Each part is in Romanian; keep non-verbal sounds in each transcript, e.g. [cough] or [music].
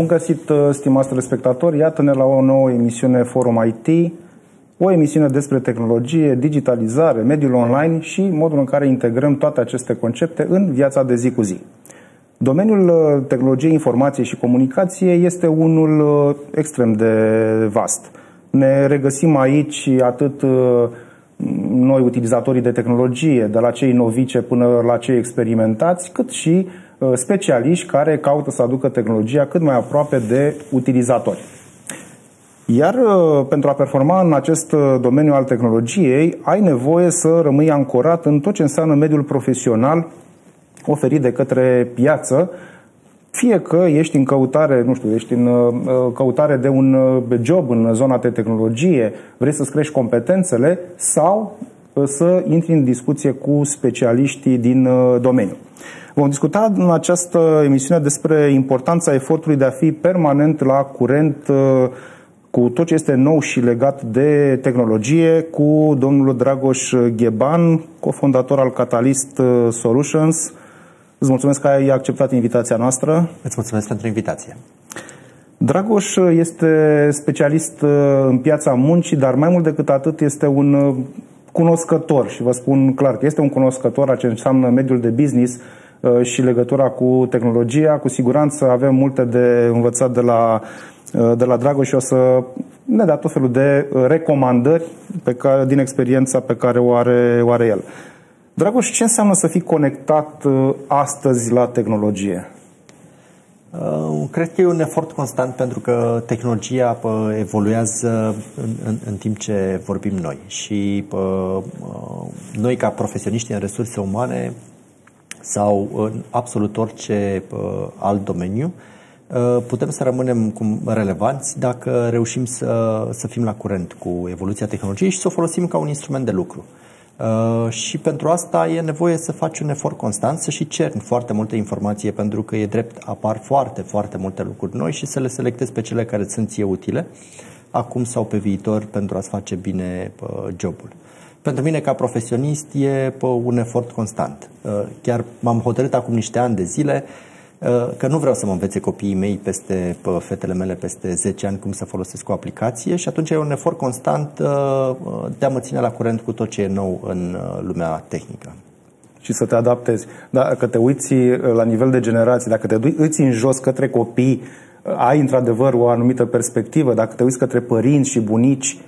Bun găsit, uh, stimați telespectatori! Iată-ne la o nouă emisiune Forum IT, o emisiune despre tehnologie, digitalizare, mediul online și modul în care integrăm toate aceste concepte în viața de zi cu zi. Domeniul uh, tehnologiei informației și comunicației este unul uh, extrem de vast. Ne regăsim aici atât noi utilizatorii de tehnologie, de la cei novice până la cei experimentați, cât și Uh, specialiști care caută să aducă tehnologia cât mai aproape de utilizatori. Iar uh, pentru a performa în acest uh, domeniu al tehnologiei, ai nevoie să rămâi ancorat în tot ce înseamnă mediul profesional oferit de către piață, fie că ești în căutare, nu știu, ești în căutare de un job în zona de tehnologie, vrei să-ți crești competențele sau să intri în discuție cu specialiștii din domeniu. Vom discuta în această emisiune despre importanța efortului de a fi permanent la curent uh, cu tot ce este nou și legat de tehnologie, cu domnul Dragoș Gheban, cofondator al Catalyst uh, Solutions. Îți mulțumesc că ai acceptat invitația noastră. Îți mulțumesc pentru invitație. Dragoș este specialist uh, în piața muncii, dar mai mult decât atât este un cunoscător și vă spun clar că este un cunoscător a ce înseamnă mediul de business Uh, și legătura cu tehnologia. Cu siguranță avem multe de învățat de la, uh, de la Dragoș și o să ne dea tot felul de uh, recomandări pe care, din experiența pe care o are, o are el. Dragoș, ce înseamnă să fii conectat astăzi la tehnologie? Uh, cred că e un efort constant pentru că tehnologia pă, evoluează în, în, în timp ce vorbim noi și pă, noi ca profesioniști în resurse umane sau în absolut orice uh, alt domeniu, uh, putem să rămânem cum relevanți dacă reușim să, să fim la curent cu evoluția tehnologiei și să o folosim ca un instrument de lucru. Uh, și pentru asta e nevoie să faci un efort constant, să și cerni foarte multe informație, pentru că e drept, apar foarte, foarte multe lucruri noi și să le selectezi pe cele care sunt ție utile, acum sau pe viitor, pentru a-ți face bine uh, jobul. Pentru mine, ca profesionist, e un efort constant. Uh, chiar m-am hotărât acum niște ani de zile uh, că nu vreau să mă învețe copiii mei peste fetele mele peste 10 ani cum să folosesc o aplicație și atunci e un efort constant uh, de a mă ține la curent cu tot ce e nou în lumea tehnică. Și să te adaptezi. Dacă te uiți la nivel de generație, dacă te uiți în jos către copii, ai într-adevăr o anumită perspectivă. Dacă te uiți către părinți și bunici,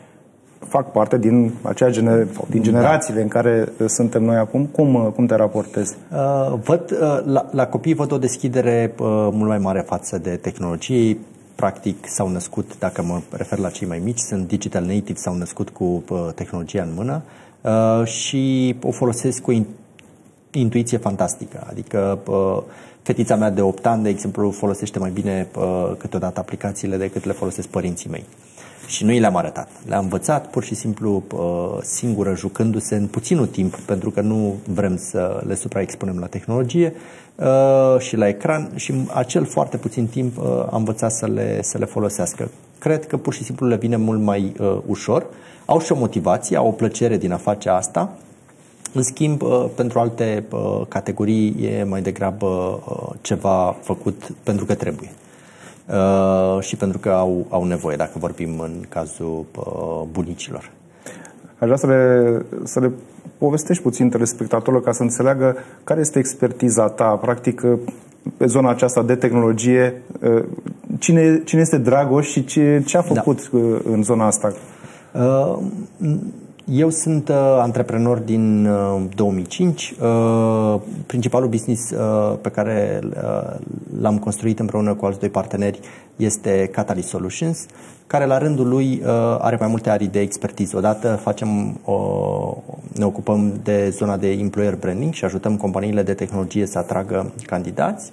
fac parte din acea gener- din generațiile da. în care uh, suntem noi acum. Cum, uh, cum te raportezi? Uh, văd, uh, la, la copii văd o deschidere uh, mult mai mare față de tehnologie. Practic s-au născut, dacă mă refer la cei mai mici, sunt digital native, s-au născut cu uh, tehnologia în mână uh, și o folosesc cu in, intuiție fantastică. Adică uh, fetița mea de 8 ani, de exemplu, folosește mai bine uh, câteodată aplicațiile decât le folosesc părinții mei. Și noi le-am arătat. Le-am învățat pur și simplu uh, singură, jucându-se în puținul timp, pentru că nu vrem să le supraexpunem la tehnologie uh, și la ecran și acel foarte puțin timp uh, am învățat să le, să le folosească. Cred că pur și simplu le vine mult mai uh, ușor. Au și o motivație, au o plăcere din a face asta. În schimb, uh, pentru alte uh, categorii e mai degrabă uh, ceva făcut pentru că trebuie. Uh, și pentru că au, au nevoie, dacă vorbim în cazul uh, bunicilor. Aș vrea să le, să le povestești puțin telespectatorilor ca să înțeleagă care este expertiza ta, practic, uh, pe zona aceasta de tehnologie. Uh, cine, cine este Dragoș și ce, ce a făcut da. în zona asta? Uh, eu sunt uh, antreprenor din uh, 2005. Uh, principalul business uh, pe care uh, l-am construit împreună cu alți doi parteneri este Catalyst Solutions, care la rândul lui uh, are mai multe arii de expertiză. Odată facem, uh, ne ocupăm de zona de employer branding și ajutăm companiile de tehnologie să atragă candidați.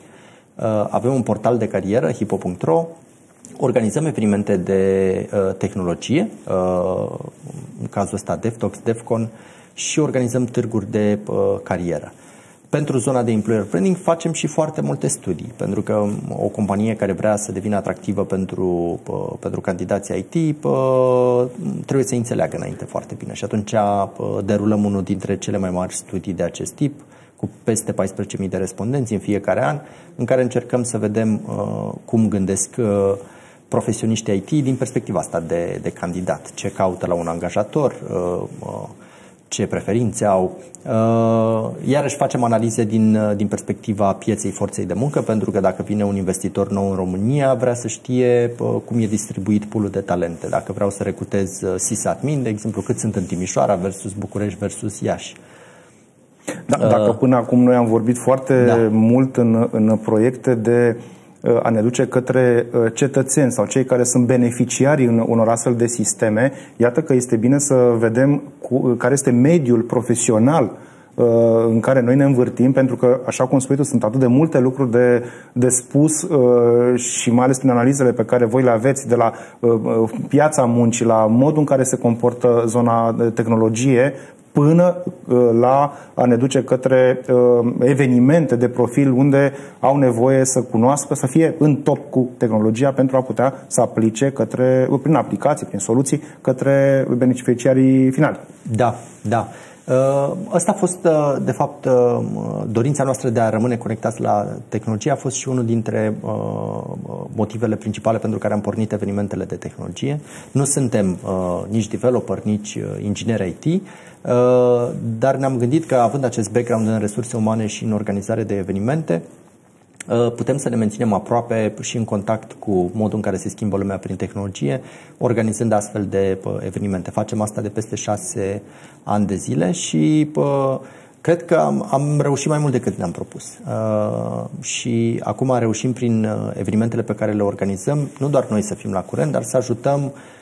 Uh, avem un portal de carieră, hipo.ro, organizăm evenimente de uh, tehnologie, uh, în cazul ăsta DevTalks, DevCon, și organizăm târguri de uh, carieră. Pentru zona de employer branding facem și foarte multe studii, pentru că o companie care vrea să devină atractivă pentru, uh, pentru candidații IT uh, trebuie să înțeleagă înainte foarte bine. Și atunci uh, derulăm unul dintre cele mai mari studii de acest tip cu peste 14.000 de respondenți în fiecare an, în care încercăm să vedem uh, cum gândesc uh, profesioniștii IT din perspectiva asta de, de candidat, ce caută la un angajator, uh, uh, ce preferințe au. Uh, iarăși facem analize din, uh, din perspectiva pieței forței de muncă, pentru că dacă vine un investitor nou în România, vrea să știe uh, cum e distribuit pulul de talente. Dacă vreau să recrutez sysadmin, de exemplu, cât sunt în Timișoara versus București versus Iași. Da, dacă până acum noi am vorbit foarte da. mult în, în proiecte de a ne duce către cetățeni sau cei care sunt beneficiarii în unor astfel de sisteme, iată că este bine să vedem cu, care este mediul profesional în care noi ne învârtim, pentru că, așa cum spui tu, sunt atât de multe lucruri de, de spus și mai ales prin analizele pe care voi le aveți de la piața muncii, la modul în care se comportă zona de tehnologie, până uh, la a ne duce către uh, evenimente de profil unde au nevoie să cunoască, să fie în top cu tehnologia pentru a putea să aplice către, prin aplicații, prin soluții, către beneficiarii finali. Da, da. Asta uh, a fost, de fapt, dorința noastră de a rămâne conectați la tehnologie a fost și unul dintre motivele principale pentru care am pornit evenimentele de tehnologie. Nu suntem nici developer, nici ingineri IT, Uh, dar ne-am gândit că având acest background în resurse umane și în organizare de evenimente, uh, putem să ne menținem aproape și în contact cu modul în care se schimbă lumea prin tehnologie, organizând astfel de uh, evenimente. Facem asta de peste șase ani de zile și cred că am, am reușit mai mult decât ne-am propus. și acum reușim prin evenimentele pe care le organizăm, nu doar noi să fim la curent, dar să ajutăm uh, Uh,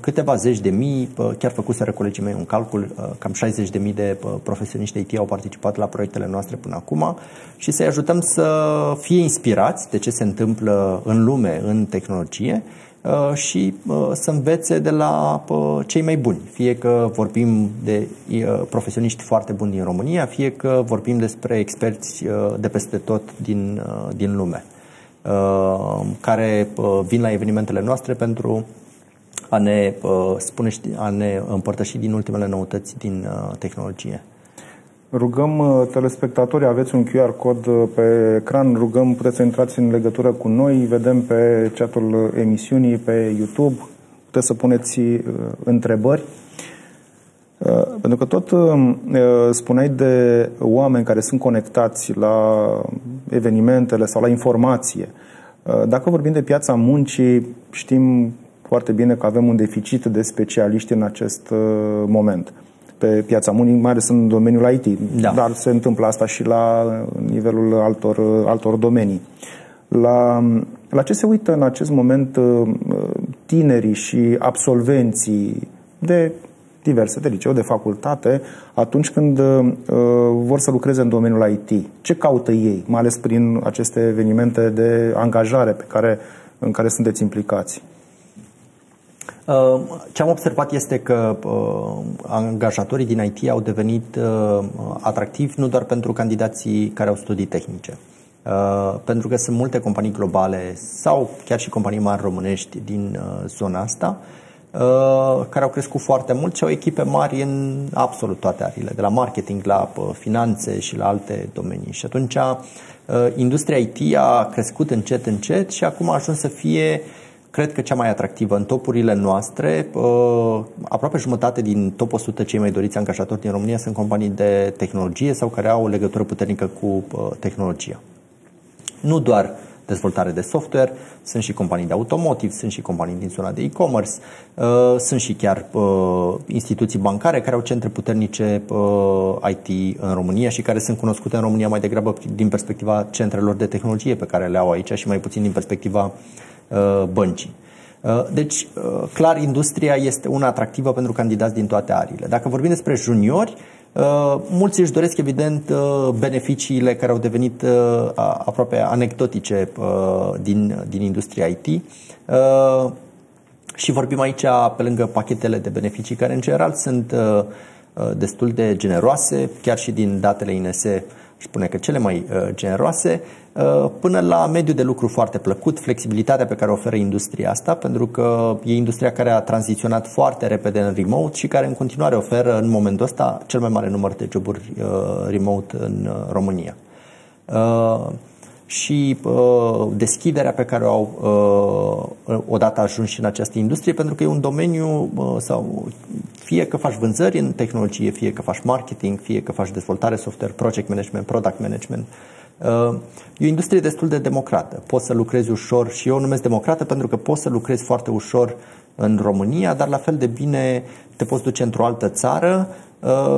câteva zeci de mii, uh, chiar făcuseră colegii mei un calcul, uh, cam 60 de mii de profesioniști IT au participat la proiectele noastre până acum și să-i ajutăm să fie inspirați de ce se întâmplă în lume, în tehnologie și să învețe de la cei mai buni. Fie că vorbim de profesioniști foarte buni din România, fie că vorbim despre experți de peste tot din, din lume care vin la evenimentele noastre pentru a ne uh, spune a ne împărtăși din ultimele noutăți din uh, tehnologie. Rugăm uh, telespectatorii, aveți un QR cod pe ecran, rugăm, puteți să intrați în legătură cu noi, vedem pe chatul emisiunii, pe YouTube, puteți să puneți întrebări. Pentru că tot spuneai de oameni care sunt conectați la evenimentele sau la informație. Dacă vorbim de piața muncii, știm foarte bine că avem un deficit de specialiști în acest uh, moment pe piața muncii, mai ales în domeniul IT. Da. Dar se întâmplă asta și la nivelul altor, uh, altor domenii. La, la ce se uită în acest moment uh, tinerii și absolvenții de diverse, de liceu, de facultate, atunci când uh, vor să lucreze în domeniul IT? Ce caută ei, mai ales prin aceste evenimente de angajare pe care, în care sunteți implicați? Uh, ce am observat este că uh, angajatorii din IT au devenit uh, atractivi nu doar pentru candidații care au studii tehnice, pentru că sunt multe companii globale sau chiar și companii mari românești din zona asta care au crescut foarte mult și au echipe mari în absolut toate arile, de la marketing la finanțe și la alte domenii. Și atunci industria IT a crescut încet, încet și acum a ajuns să fie uh, cred că cea mai atractivă în topurile noastre. Uh, aproape jumătate din top 100 cei mai doriți angajatori din România sunt companii de tehnologie sau care au o legătură puternică cu uh, tehnologia. Nu doar dezvoltare de software, sunt și companii de automotive, sunt și companii din zona de e-commerce, uh, sunt și chiar instituții bancare care au centre puternice IT în România și care sunt cunoscute în România mai degrabă din perspectiva centrelor de tehnologie pe care le au aici și mai puțin din perspectiva Uh, băncii. Uh, deci, uh, clar, industria este una atractivă pentru candidați din toate ariile. Dacă vorbim despre juniori, mulți își doresc, evident, beneficiile care au devenit aproape anecdotice din, din industria IT. Și vorbim aici, pe lângă pachetele de beneficii, care în general sunt destul de generoase, chiar și din datele INS spune că cele mai uh, generoase, uh, până la mediul de lucru foarte plăcut, flexibilitatea pe care o oferă industria asta, pentru că e industria care a tranziționat foarte repede în remote și care în continuare oferă în momentul ăsta cel mai mare număr de joburi uh, remote în România și uh, deschiderea pe care o au uh, odată ajuns în această industrie, pentru că e un domeniu uh, sau fie că faci vânzări în tehnologie, fie că faci marketing, fie că faci dezvoltare software, project management, product management, uh, e o industrie destul de democrată. Poți să lucrezi ușor și eu o numesc democrată pentru că poți să lucrezi foarte ușor în România, dar la fel de bine te poți duce într-o altă țară Uh,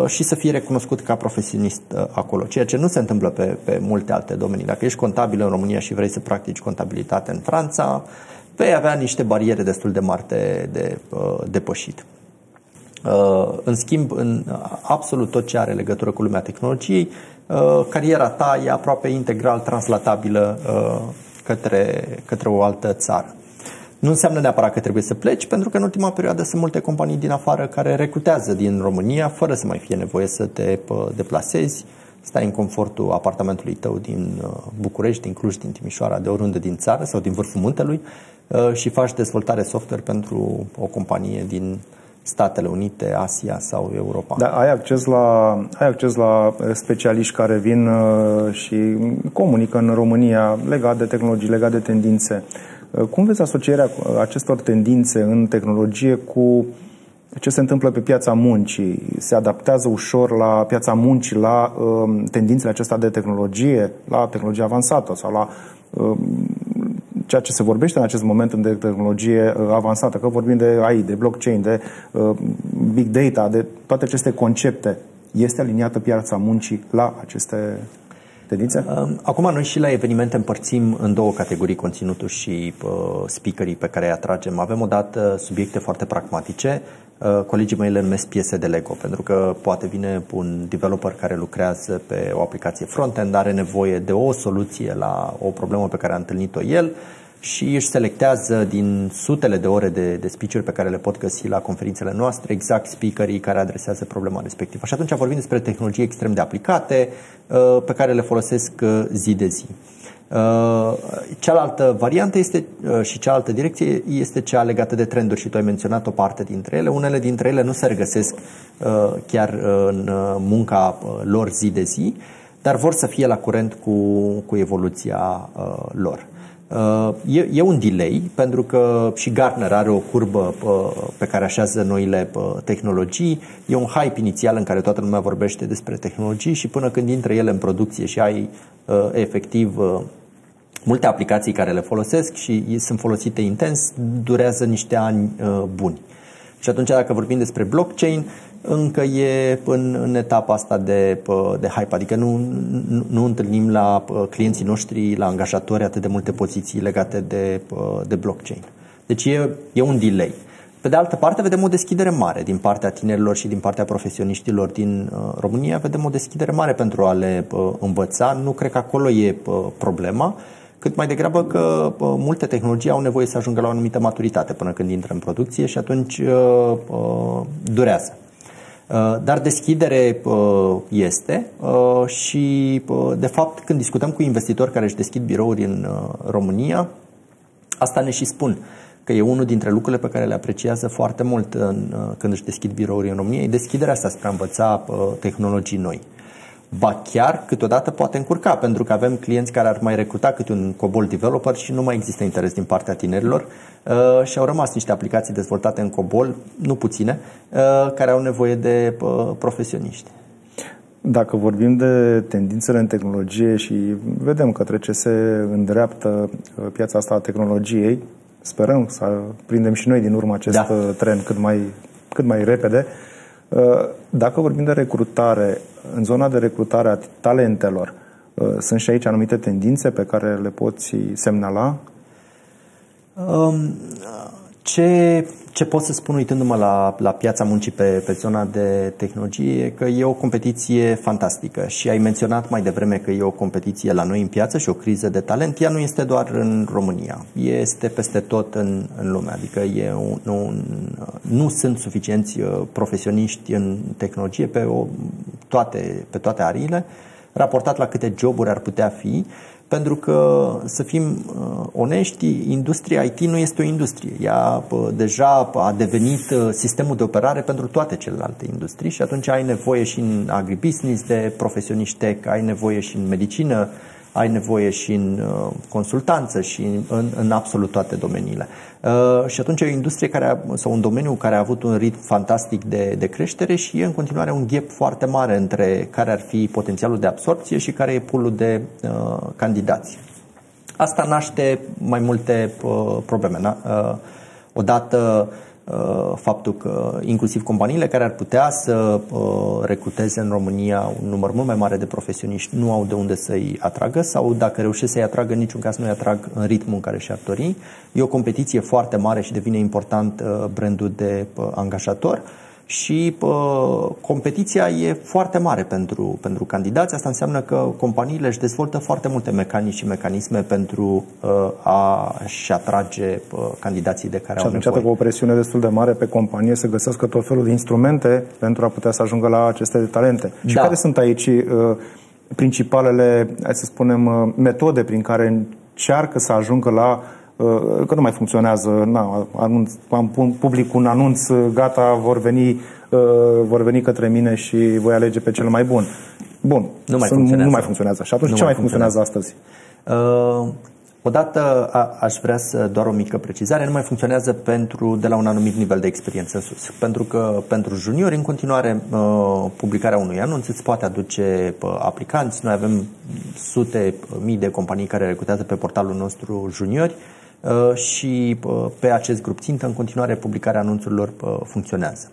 și să fie recunoscut ca profesionist uh, acolo, ceea ce nu se întâmplă pe, pe multe alte domenii. Dacă ești contabil în România și vrei să practici contabilitate în Franța, vei avea niște bariere destul de mari de, de uh, depășit. În schimb, în absolut tot ce are legătură cu lumea tehnologiei, cariera ta e aproape integral translatabilă către, către o altă țară. Nu înseamnă neapărat că trebuie să pleci, pentru că în ultima perioadă sunt multe companii din afară care recrutează din România fără să mai fie nevoie să te deplasezi, stai în confortul apartamentului tău din uh, București, din Cluj, din Timișoara, de oriunde din țară sau din vârful muntelui uh, și faci dezvoltare software pentru o companie din Statele Unite, Asia sau Europa. Da, ai acces la, ai acces la specialiști care vin uh, și comunică în România legat de tehnologii, legat de tendințe. Uh, cum vezi asocierea acestor tendințe în tehnologie cu ce se întâmplă pe piața muncii? Se adaptează ușor la piața muncii, la um, tendințele acestea de tehnologie, la tehnologie avansată sau la um, ceea ce se vorbește în acest moment de tehnologie uh, avansată, că vorbim de AI, de blockchain, de uh, big data, de toate aceste concepte. Este aliniată piața muncii la aceste tendințe? Acum noi și la evenimente împărțim în două categorii conținutul și uh, speakerii pe care îi atragem. Avem odată subiecte foarte pragmatice, uh, colegii mei le numesc piese de Lego, pentru că poate vine un developer care lucrează pe o aplicație front-end, are nevoie de o soluție la o problemă pe care a întâlnit-o el, și își selectează din sutele de ore de, de speech pe care le pot găsi la conferințele noastre exact speakerii care adresează problema respectivă. Și atunci vorbim despre tehnologii extrem de aplicate uh, pe care le folosesc uh, zi de zi. Uh, cealaltă variantă este și cealaltă direcție este cea legată de trenduri și tu ai menționat o parte dintre ele. Unele dintre ele nu se regăsesc chiar în munca lor zi de zi, dar vor să fie la curent cu, cu evoluția lor. Uh, e, e un delay pentru că și Gartner are o curbă uh, pe care așează noile uh, tehnologii. E un hype inițial în care toată lumea vorbește despre tehnologii și până când intră ele în producție și ai efectiv multe aplicații care le folosesc și sunt folosite intens, durează niște ani buni. Și atunci dacă vorbim despre blockchain, încă e în, în etapa asta de, de hype, adică nu, nu, nu întâlnim la clienții noștri, la angajatori atât de multe poziții legate de, de blockchain. Deci e, e un delay. Pe de altă parte, vedem o deschidere mare din partea tinerilor și din partea profesioniștilor din uh, România. Vedem o deschidere mare pentru a le uh, învăța. Nu cred că acolo e uh, problema cât mai degrabă că multe tehnologii au nevoie să ajungă la o anumită maturitate până când intră în producție și atunci uh, uh, durează. Uh, dar deschidere uh, este uh, și, de fapt, când discutăm cu investitori care își deschid birouri în România, asta ne și spun că e unul dintre lucrurile pe care le apreciază foarte mult în, când își deschid birouri în România, e deschiderea asta spre a învăța tehnologii noi ba chiar câteodată poate încurca, pentru că avem clienți care ar mai recruta câte un COBOL developer și nu mai există interes din partea tinerilor uh, și au rămas niște aplicații dezvoltate în COBOL, nu puține, uh, care au nevoie de uh, profesioniști. Dacă vorbim de tendințele în tehnologie și vedem către ce se îndreaptă uh, piața asta a tehnologiei, sperăm să prindem și noi din urmă acest da. Uh, trend cât mai, cât mai repede. Uh, dacă vorbim de recrutare, în zona de recrutare a talentelor, uh, sunt și aici anumite tendințe pe care le poți semnala? Um, ce, ce pot să spun uitându-mă la, la piața muncii pe, pe zona de tehnologie? E că e o competiție fantastică. Și ai menționat mai devreme că e o competiție la noi în piață și o criză de talent. Ea nu este doar în România, este peste tot în, în lume, adică e un, un, nu sunt suficienți uh, profesioniști în tehnologie pe, o, toate, pe toate ariile raportat la câte joburi ar putea fi, pentru că, să fim uh, onești, industria IT nu este o industrie. Ea uh, deja a devenit uh, sistemul de operare pentru toate celelalte industrii și atunci ai nevoie și în agribusiness de profesioniști tech, ai nevoie și în medicină, ai nevoie și în uh, consultanță și în, în absolut toate domeniile. Uh, și atunci e o industrie care a, sau un domeniu care a avut un ritm fantastic de, de creștere și e în continuare un gap foarte mare între care ar fi potențialul de absorpție și care e pulul de uh, candidați. Asta naște mai multe uh, probleme. Na? Uh, odată uh, Uh, faptul că inclusiv companiile care ar putea să uh, recruteze în România un număr mult mai mare de profesioniști nu au de unde să-i atragă sau dacă reușesc să-i atragă, în niciun caz nu-i atrag în ritmul în care și-ar dori. E o competiție foarte mare și devine important uh, brandul de angajator și uh, competiția e foarte mare pentru, pentru candidați. Asta înseamnă că companiile își dezvoltă foarte multe mecanici și mecanisme pentru uh, a-și atrage uh, candidații de care și au nevoie. cu o presiune destul de mare pe companie să găsească tot felul de instrumente pentru a putea să ajungă la aceste talente. Și da. care sunt aici uh, principalele, hai să spunem, uh, metode prin care încearcă să ajungă la Uh, că nu mai funcționează, na, anunț, am public un anunț, uh, gata, vor veni, uh, vor veni către mine și voi alege pe cel mai bun. Bun, nu mai, funcționează. Nu mai funcționează. Și atunci nu ce mai funcționează, funcționează astăzi? Uh, Odată a, aș vrea să doar o mică precizare, nu mai funcționează pentru de la un anumit nivel de experiență în sus. Pentru că pentru juniori, în continuare, publicarea unui anunț îți poate aduce aplicanți. Noi avem sute mii de companii care recrutează pe portalul nostru juniori Uh, și uh, pe acest grup țintă în continuare publicarea anunțurilor uh, funcționează.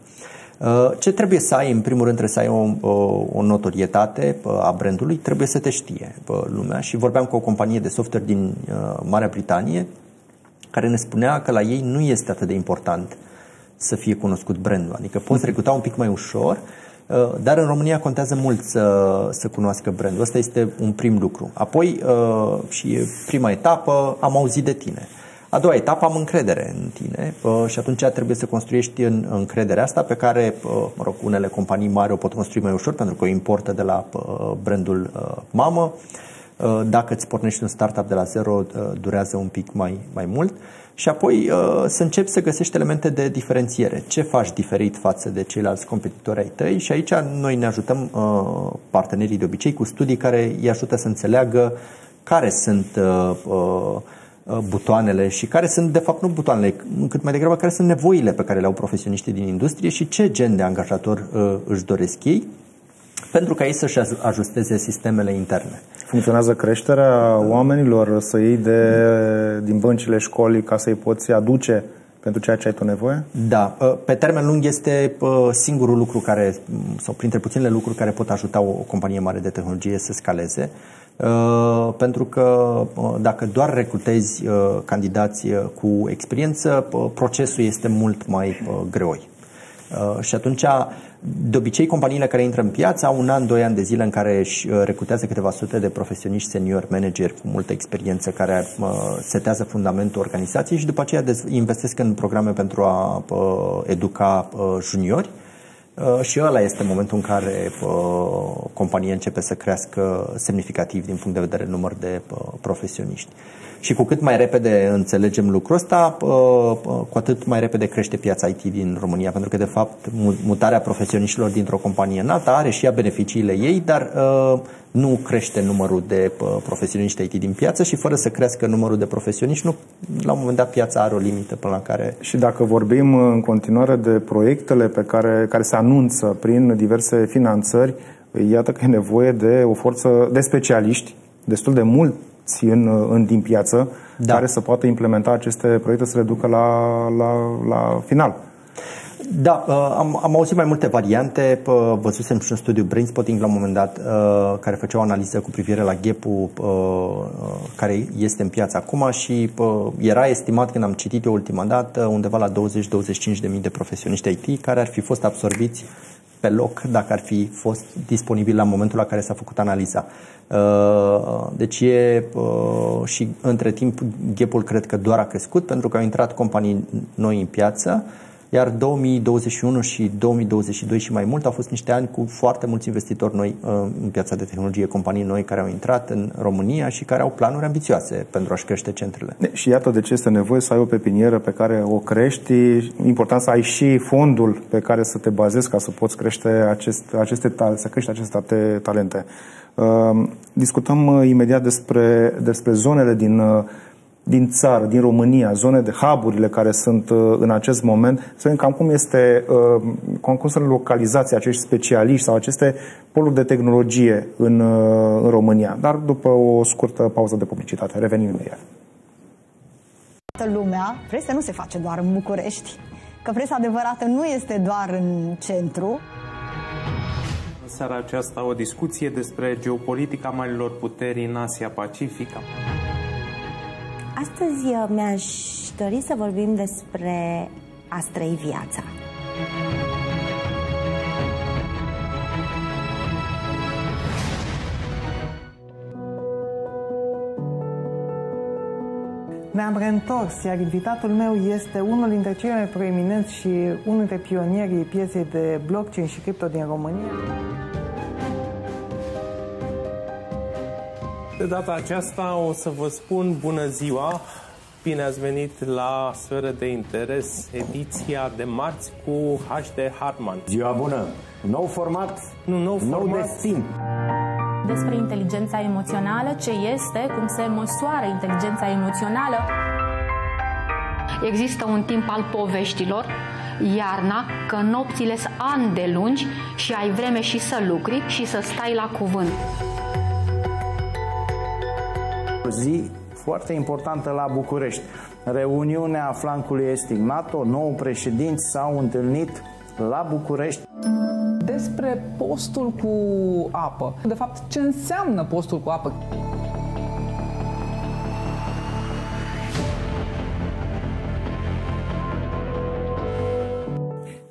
Ce trebuie să ai? În primul rând trebuie să ai o, o, o notorietate a brandului, trebuie să te știe lumea și vorbeam cu o companie de software din Marea Britanie care ne spunea că la ei nu este atât de important să fie cunoscut brandul, adică poți recruta un pic mai ușor, dar în România contează mult să, să cunoască brandul. Asta este un prim lucru. Apoi, și prima etapă, am auzit de tine. A doua etapă, am încredere în tine uh, și atunci trebuie să construiești în încrederea asta pe care, uh, mă rog, unele companii mari o pot construi mai ușor pentru că o importă de la uh, brandul mamă. Dacă îți pornești un startup de la zero, durează un pic mai, mai mult. Și apoi să începi să găsești elemente de diferențiere. Ce faci diferit față de ceilalți competitori ai tăi? Și aici noi ne ajutăm partenerii de obicei cu studii care îi ajută să înțeleagă care sunt uh, Uh, butoanele și care sunt, de fapt, nu butoanele, cât mai degrabă care sunt nevoile pe care le au profesioniștii din industrie și ce gen de angajator uh, își doresc ei pentru ca ei să-și ajusteze sistemele interne. Funcționează creșterea oamenilor să iei de, din băncile școlii ca să-i poți aduce pentru ceea ce ai tu nevoie? Da. Uh, pe termen lung este singurul lucru care, sau printre puținele lucruri care pot ajuta o companie mare de tehnologie să scaleze. Uh, pentru că uh, dacă doar recrutezi uh, candidați cu experiență, procesul este mult mai greoi. Și atunci, de obicei, companiile care intră în piață au un an, doi ani de zile în care își recrutează câteva sute de profesioniști senior, manageri cu multă experiență care setează fundamentul organizației și după aceea investesc în programe pentru a educa juniori Uh, și ăla este momentul în care uh, compania începe să crească semnificativ din punct de vedere număr de uh, profesioniști. Și cu cât mai repede înțelegem lucrul ăsta, cu atât mai repede crește piața IT din România, pentru că, de fapt, mutarea profesioniștilor dintr-o companie în alta are și ea beneficiile ei, dar nu crește numărul de profesioniști IT din piață și fără să crească numărul de profesioniști, nu, la un moment dat piața are o limită până la care... Și dacă vorbim în continuare de proiectele pe care, care se anunță prin diverse finanțări, iată că e nevoie de o forță de specialiști destul de mult în, în din piață da. care să poată implementa aceste proiecte să le ducă la, la, la final. Da, uh, am, am auzit mai multe variante. Văzusem și un studiu Brainspotting la un moment dat uh, care făcea o analiză cu privire la gap-ul uh, care este în piață acum și era estimat când am citit eu ultima dată undeva la 20-25 de mii de profesioniști IT care ar fi fost absorbiți pe loc dacă ar fi fost disponibil la momentul la care s-a făcut analiza. Deci e și între timp gap cred că doar a crescut pentru că au intrat companii noi în piață Iar 2021 și 2022 și mai mult au fost niște ani cu foarte mulți investitori noi uh, în piața de tehnologie, companii noi care au intrat în România și care au planuri ambițioase pentru a-și crește centrele. Și iată de ce este nevoie să ai o pepinieră pe care o crești. Important să ai și fondul pe care să te bazezi ca să poți crește acest, aceste, să crești aceste talente. Uh, discutăm uh, imediat despre, despre zonele din din țară, din România, zone de hub care sunt uh, în acest moment, să vedem cam cum este, uh, cum sunt localizați acești specialiști sau aceste poluri de tehnologie în, uh, în România. Dar după o scurtă pauză de publicitate, revenim imediat. Lumea, presa nu se face doar în București, că presa adevărată nu este doar în centru. În seara aceasta o discuție despre geopolitica marilor puteri în Asia Pacifică. Astăzi uh, mi-aș dori să vorbim despre a trăi viața. Ne-am reîntors, iar invitatul meu este unul dintre cei mai proeminenți și unul dintre pionierii pieței de blockchain și cripto din România. De data aceasta o să vă spun bună ziua, bine ați venit la Sferă de Interes, ediția de marți cu HD Hartman. Ziua bună! Nou format, nu, nou, nou format. destin. Despre inteligența emoțională, ce este, cum se măsoară inteligența emoțională. Există un timp al poveștilor, iarna, că nopțile sunt ani de lungi și ai vreme și să lucri și să stai la cuvânt zi foarte importantă la București. Reuniunea flancului estic NATO, nou președinți s-au întâlnit la București. Despre postul cu apă. De fapt, ce înseamnă postul cu apă?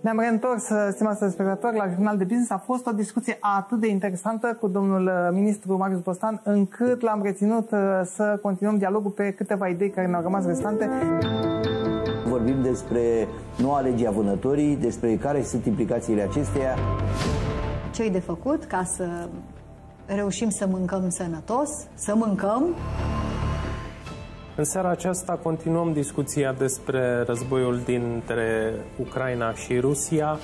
Ne-am reîntors, stimați spectatori, la Jurnal de Business. A fost o discuție atât de interesantă cu domnul uh, ministru Marius Bostan, încât l-am reținut uh, să continuăm dialogul pe câteva idei care ne-au rămas restante. Vorbim despre noua lege a vânătorii, despre care sunt implicațiile acesteia. Ce e de făcut ca să reușim să mâncăm sănătos, să mâncăm în seara aceasta continuăm discuția despre războiul dintre Ucraina și Rusia.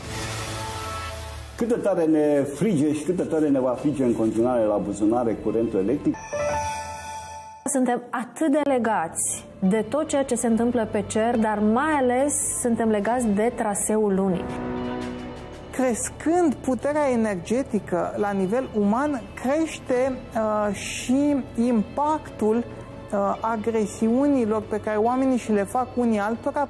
Cât de tare ne frige și cât de tare ne va frige în continuare la buzunare curentul electric. Suntem atât de legați de tot ceea ce se întâmplă pe cer, dar mai ales suntem legați de traseul lunii. Crescând puterea energetică la nivel uman, crește uh, și impactul uh, agresiunilor pe care oamenii și le fac unii altora.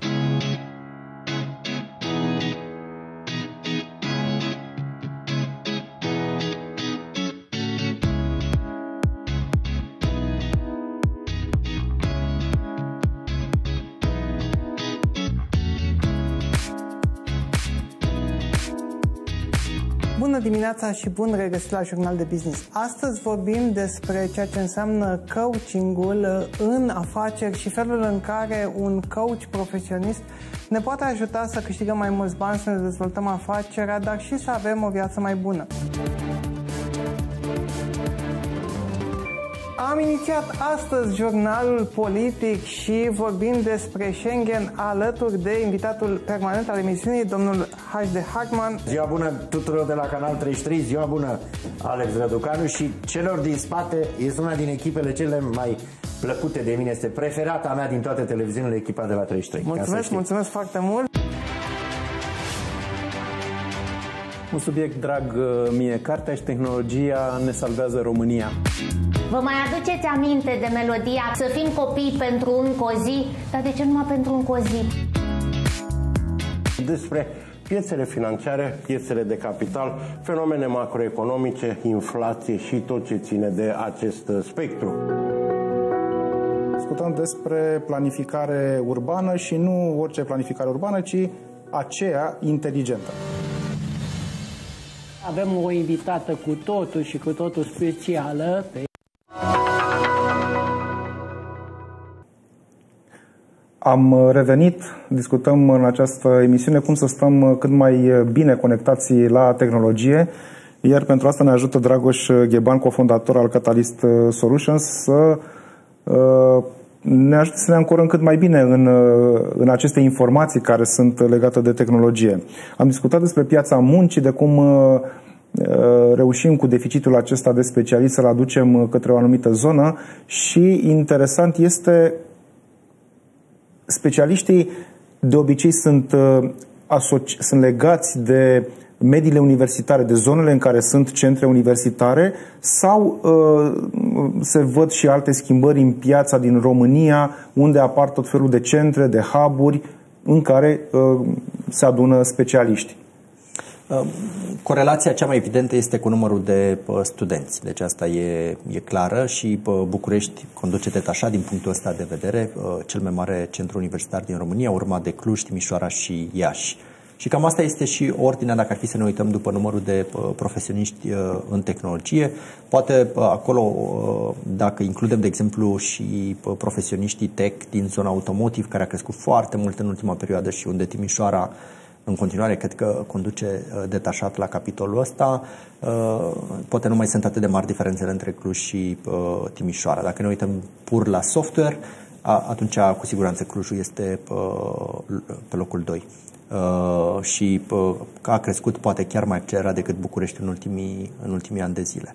Bună dimineața și bun regăsit la Jurnal de Business. Astăzi vorbim despre ceea ce înseamnă coachingul în afaceri și felul în care un coach profesionist ne poate ajuta să câștigăm mai mulți bani, să ne dezvoltăm afacerea, dar și să avem o viață mai bună. Am inițiat astăzi jurnalul politic și vorbim despre Schengen alături de invitatul permanent al emisiunii, domnul H.D. Hackman. Ziua bună tuturor de la Canal 33, ziua bună Alex Răducanu și celor din spate, este una din echipele cele mai plăcute de mine, este preferata mea din toate televiziunile, echipa de la 33. Mulțumesc, mulțumesc foarte mult! Un subiect drag uh, mie, cartea și tehnologia ne salvează România. Vă mai aduceți aminte de melodia Să fim copii pentru un cozi, dar de ce numai pentru un cozi? Despre piețele financiare, piețele de capital, fenomene macroeconomice, inflație și tot ce ține de acest spectru. Discutăm despre planificare urbană și nu orice planificare urbană, ci aceea inteligentă. Avem o invitată cu totul și cu totul specială. Pe Am revenit, discutăm în această emisiune cum să stăm cât mai bine conectați la tehnologie, iar pentru asta ne ajută Dragoș Gheban, cofondator al Catalyst Solutions, să uh, ne ajută să ne ancorăm cât mai bine în, uh, în aceste informații care sunt legate de tehnologie. Am discutat despre piața muncii, de cum uh, reușim cu deficitul acesta de specialiști să-l aducem către o anumită zonă și interesant este specialiștii de obicei sunt, asoci, sunt legați de mediile universitare, de zonele în care sunt centre universitare sau uh, se văd și alte schimbări în piața din România unde apar tot felul de centre, de hub-uri în care uh, se adună specialiști? Uh, corelația cea mai evidentă este cu numărul de uh, studenți, deci asta e, e clară și uh, București conduce detașat din punctul ăsta de vedere cel mai mare centru universitar din România, urmat de Cluj, Timișoara și Iași. Și cam asta este și ordinea, dacă ar fi să ne uităm după numărul de uh, profesioniști uh, în tehnologie. Poate uh, acolo, dacă includem, de exemplu, și profesioniștii tech din zona automotive, care a crescut foarte mult în ultima perioadă și unde Timișoara în continuare cred că conduce detașat la capitolul ăsta. Poate nu mai sunt atât de mari diferențele între Cluj și Timișoara. Dacă ne uităm pur la software, atunci cu siguranță Clujul este pe locul 2 uh, și uh, a crescut poate chiar mai accelerat decât București în ultimii, în ultimii ani de zile.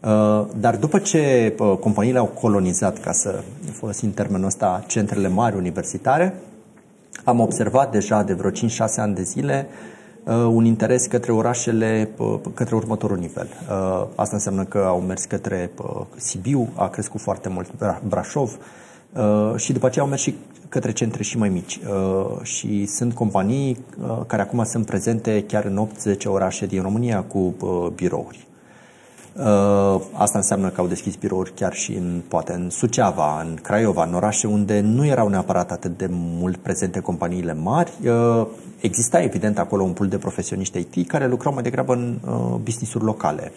Uh, dar după ce uh, companiile au colonizat, ca să folosim termenul ăsta, centrele mari universitare, am observat deja de vreo 5-6 ani de zile uh, un interes către orașele, uh, către următorul nivel. Uh, asta înseamnă că au mers către uh, Sibiu, a crescut foarte mult Brașov, Uh, și după aceea au mers și către centre și mai mici. Uh, și sunt companii uh, care acum sunt prezente chiar în 8-10 orașe din România cu uh, birouri. Uh, asta înseamnă că au deschis birouri chiar și în, poate în Suceava, în Craiova, în orașe unde nu erau neapărat atât de mult prezente companiile mari. Uh, exista evident acolo un pool de profesioniști IT care lucrau mai degrabă în uh, business-uri locale,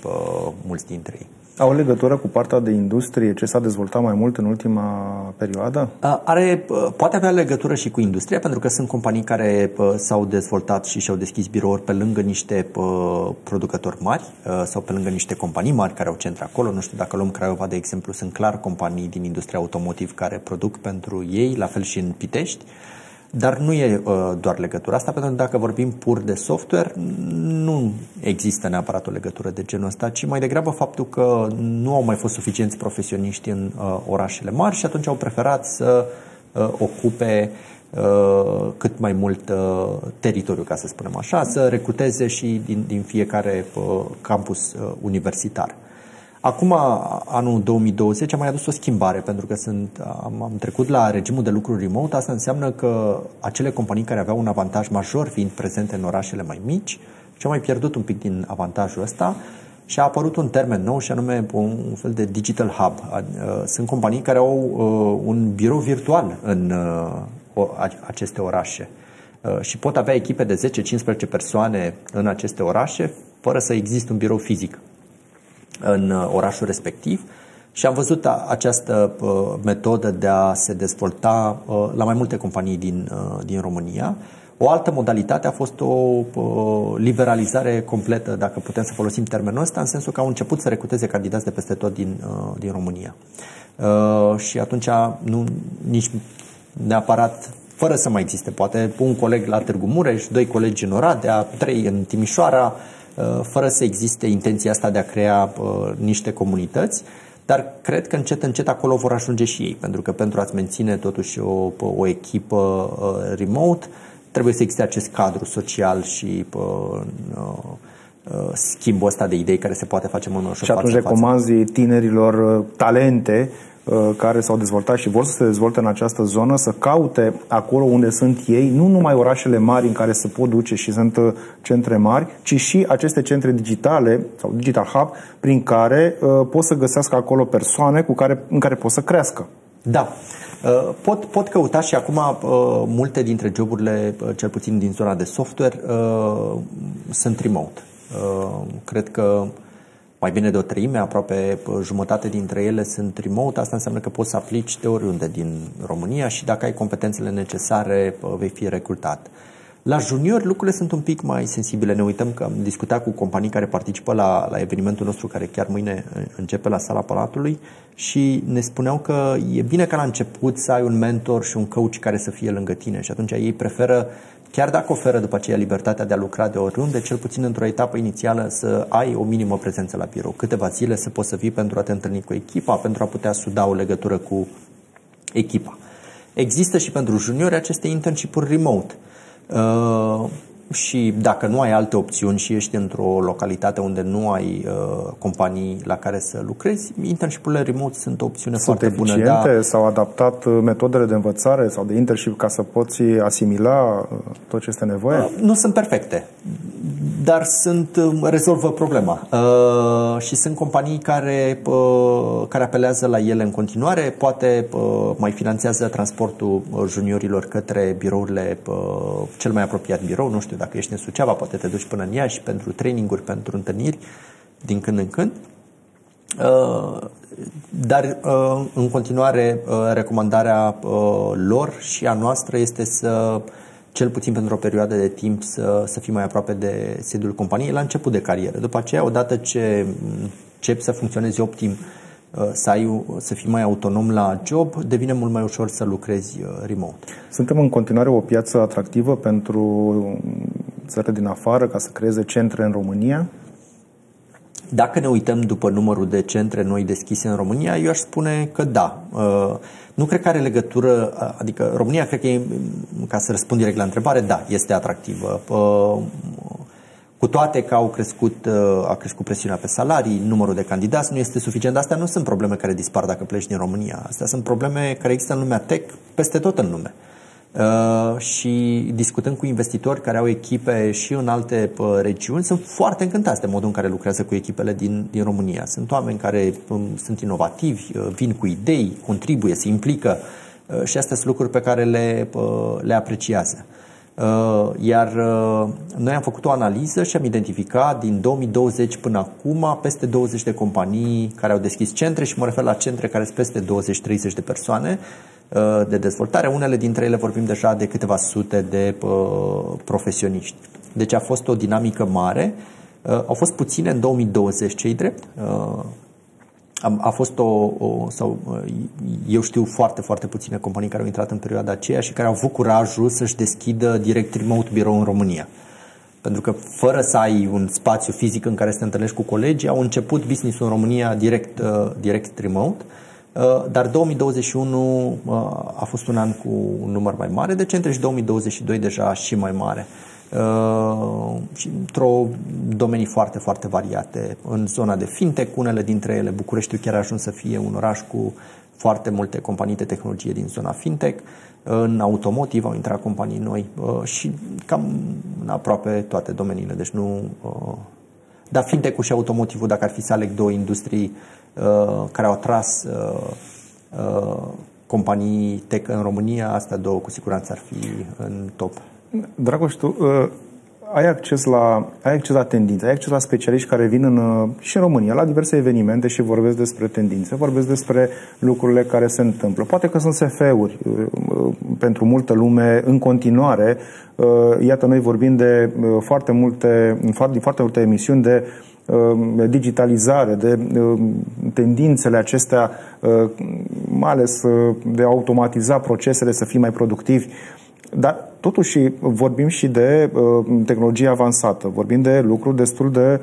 mulți dintre ei. Au legătură cu partea de industrie, ce s-a dezvoltat mai mult în ultima perioadă? Are, poate avea legătură și cu industria, pentru că sunt companii care s-au dezvoltat și și-au deschis birouri pe lângă niște producători mari sau pe lângă niște companii mari care au centre acolo. Nu știu, dacă luăm Craiova, de exemplu, sunt clar companii din industria automotiv care produc pentru ei, la fel și în Pitești. Dar nu e uh, doar legătura asta, pentru că dacă vorbim pur de software, nu există neapărat o legătură de genul ăsta, ci mai degrabă faptul că nu au mai fost suficienți profesioniști în uh, orașele mari și atunci au preferat să uh, ocupe uh, cât mai mult uh, teritoriu, ca să spunem așa, să recruteze și din, din fiecare uh, campus uh, universitar. Acum, anul 2020, am mai adus o schimbare, pentru că sunt, am, am trecut la regimul de lucru remote. Asta înseamnă că acele companii care aveau un avantaj major fiind prezente în orașele mai mici, și-au mai pierdut un pic din avantajul ăsta și a apărut un termen nou și anume un fel de digital hub. Sunt companii care au un birou virtual în aceste orașe și pot avea echipe de 10-15 persoane în aceste orașe fără să existe un birou fizic în uh, orașul respectiv și am văzut această uh, metodă de a se dezvolta uh, la mai multe companii din, din România. O altă modalitate a fost o liberalizare completă, dacă putem să folosim termenul ăsta, în sensul că au început să recruteze candidați de peste tot din, din România. Și atunci nu, nici neapărat fără să mai existe, poate un coleg la Târgu Mureș, doi colegi în Oradea, trei în Timișoara, Uh, fără să existe intenția asta de a crea uh, niște comunități, dar cred că încet, încet acolo vor ajunge și ei, pentru că pentru a-ți menține totuși o, o echipă uh, remote, trebuie să existe acest cadru social și schimbul ăsta de idei care se poate face mult mai ușor Și atunci recomanzi tinerilor talente Uh, care s-au dezvoltat și vor să se dezvolte în această zonă, să caute acolo unde sunt ei, nu numai orașele mari în care se pot duce și sunt uh, centre mari, ci și aceste centre digitale sau digital hub prin care uh, pot să găsească acolo persoane cu care, în care pot să crească. Da. Uh, pot, pot căuta și acum uh, multe dintre joburile, uh, cel puțin din zona de software, sunt remote. Cred că mai bine de o treime, aproape jumătate dintre ele sunt remote. Asta înseamnă că poți să aplici de oriunde din România și dacă ai competențele necesare, vei fi recrutat. La junior lucrurile sunt un pic mai sensibile. Ne uităm că am discutat cu companii care participă la, la evenimentul nostru care chiar mâine începe la sala Palatului și ne spuneau că e bine ca la început să ai un mentor și un coach care să fie lângă tine și atunci ei preferă chiar dacă oferă după aceea libertatea de a lucra de oriunde, cel puțin într-o etapă inițială să ai o minimă prezență la birou. Câteva zile să poți să vii pentru a te întâlni cu echipa, pentru a putea suda o legătură cu echipa. Există și pentru juniori aceste internship-uri remote. Uh, și dacă nu ai alte opțiuni și ești într-o localitate unde nu ai uh, companii la care să lucrezi, internship-urile remote sunt o opțiune sunt foarte bună. Sunt Da... S-au adaptat uh, metodele de învățare sau de internship ca să poți asimila uh, tot ce este nevoie? Uh, nu sunt perfecte, dar sunt uh, rezolvă problema. Uh, și sunt companii care, uh, care apelează la ele în continuare, poate uh, mai finanțează transportul juniorilor către birourile uh, cel mai apropiat birou, nu știu, dacă ești în Suceava, poate te duci până în Iași pentru traininguri, pentru întâlniri din când în când. Uh, dar uh, în continuare uh, recomandarea lor și a noastră este să cel puțin pentru o perioadă de timp să, să fii mai aproape de sediul companiei la început de carieră. După aceea, odată ce începi să funcționezi optim Uh, să, ai, să fii mai autonom la job, devine mult mai ușor să lucrezi uh, remote. Suntem în continuare o piață atractivă pentru țările din afară ca să creeze centre în România? Dacă ne uităm după numărul de centre noi deschise în România, eu aș spune că da. Uh, nu cred că are legătură, adică România cred că e, ca să răspund direct la întrebare, da, este atractivă. Cu toate că au crescut, uh, a crescut presiunea pe salarii, numărul de candidați nu este suficient. Astea nu sunt probleme care dispar dacă pleci din România. Astea sunt probleme care există în lumea tech peste tot în lume. Uh, și discutând cu investitori care au echipe și în alte uh, regiuni, sunt foarte încântați de modul în care lucrează cu echipele din, din România. Sunt oameni care um, sunt inovativi, uh, vin cu idei, contribuie, se implică uh, și astea sunt lucruri pe care le, uh, le apreciază. Uh, iar uh, noi am făcut o analiză și am identificat din 2020 până acum peste 20 de companii care au deschis centre și mă refer la centre care sunt peste 20-30 de persoane uh, de dezvoltare. Unele dintre ele vorbim deja de câteva sute de profesioniști. Deci a fost o dinamică mare. Au fost puține în 2020, cei drept, a, a fost o, o, sau eu știu foarte, foarte puține companii care au intrat în perioada aceea și care au avut curajul să-și deschidă direct remote birou în România. Pentru că fără să ai un spațiu fizic în care să te întâlnești cu colegii, au început business-ul în România direct, uh, direct remote. Uh, dar 2021 uh, a fost un an cu un număr mai mare de centre și 2022 deja și mai mare. Uh, și într-o domenii foarte, foarte variate. În zona de fintech, unele dintre ele, Bucureștiul chiar a ajuns să fie un oraș cu foarte multe companii de tehnologie din zona fintech. În automotive au intrat companii noi uh, și cam în aproape toate domeniile. Deci nu... Uh, dar fintech-ul și automotivul, dacă ar fi să aleg două industrii care au atras companii tech în România, astea două cu siguranță ar fi în top. Dragoș, tu uh, ai acces la, ai acces la tendințe, ai acces la specialiști care vin în, uh, și în România la diverse evenimente și vorbesc despre tendințe, vorbesc despre lucrurile care se întâmplă. Poate că sunt SF-uri uh, uh, pentru multă lume în continuare. Uh, iată, noi vorbim de uh, foarte multe, foarte, foarte multe emisiuni de uh, digitalizare, de tendințele acestea, mai ales de a automatiza procesele, să fii mai productivi. Dar totuși vorbim și de uh, tehnologie avansată, vorbim de lucruri destul de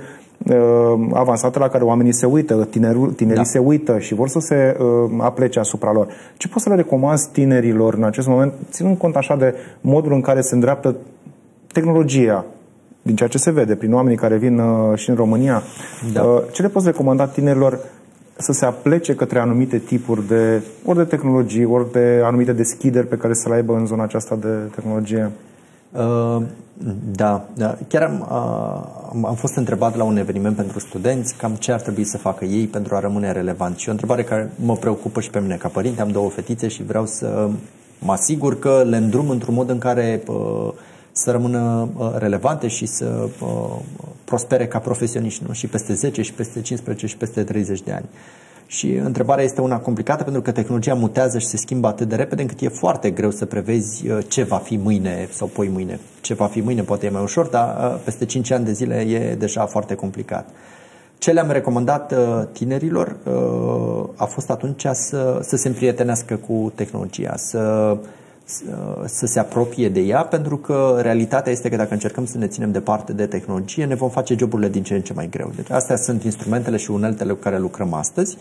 uh, avansate la care oamenii se uită, tinerul, tinerii da. se uită și vor să se uh, aplece asupra lor. Ce poți să le recomanzi tinerilor în acest moment, ținând cont așa de modul în care se îndreaptă tehnologia din ceea ce se vede prin oamenii care vin uh, și în România, da. uh, ce le poți recomanda tinerilor să se aplece către anumite tipuri de, ori de tehnologii, ori de anumite deschideri pe care să le aibă în zona aceasta de tehnologie? Uh, da, da, chiar am, uh, am fost întrebat la un eveniment pentru studenți cam ce ar trebui să facă ei pentru a rămâne relevant. Și o întrebare care mă preocupă și pe mine ca părinte, am două fetițe și vreau să mă asigur că le îndrum într-un mod în care uh, să rămână relevante și să prospere ca profesioniști nu? și peste 10 și peste 15 și peste 30 de ani. Și întrebarea este una complicată pentru că tehnologia mutează și se schimbă atât de repede încât e foarte greu să prevezi ce va fi mâine sau poi mâine. Ce va fi mâine poate e mai ușor, dar peste 5 ani de zile e deja foarte complicat. Ce le-am recomandat tinerilor a fost atunci să, să se împrietenească cu tehnologia, să să se apropie de ea, pentru că realitatea este că dacă încercăm să ne ținem departe de tehnologie, ne vom face joburile din ce în ce mai greu. Deci astea sunt instrumentele și uneltele cu care lucrăm astăzi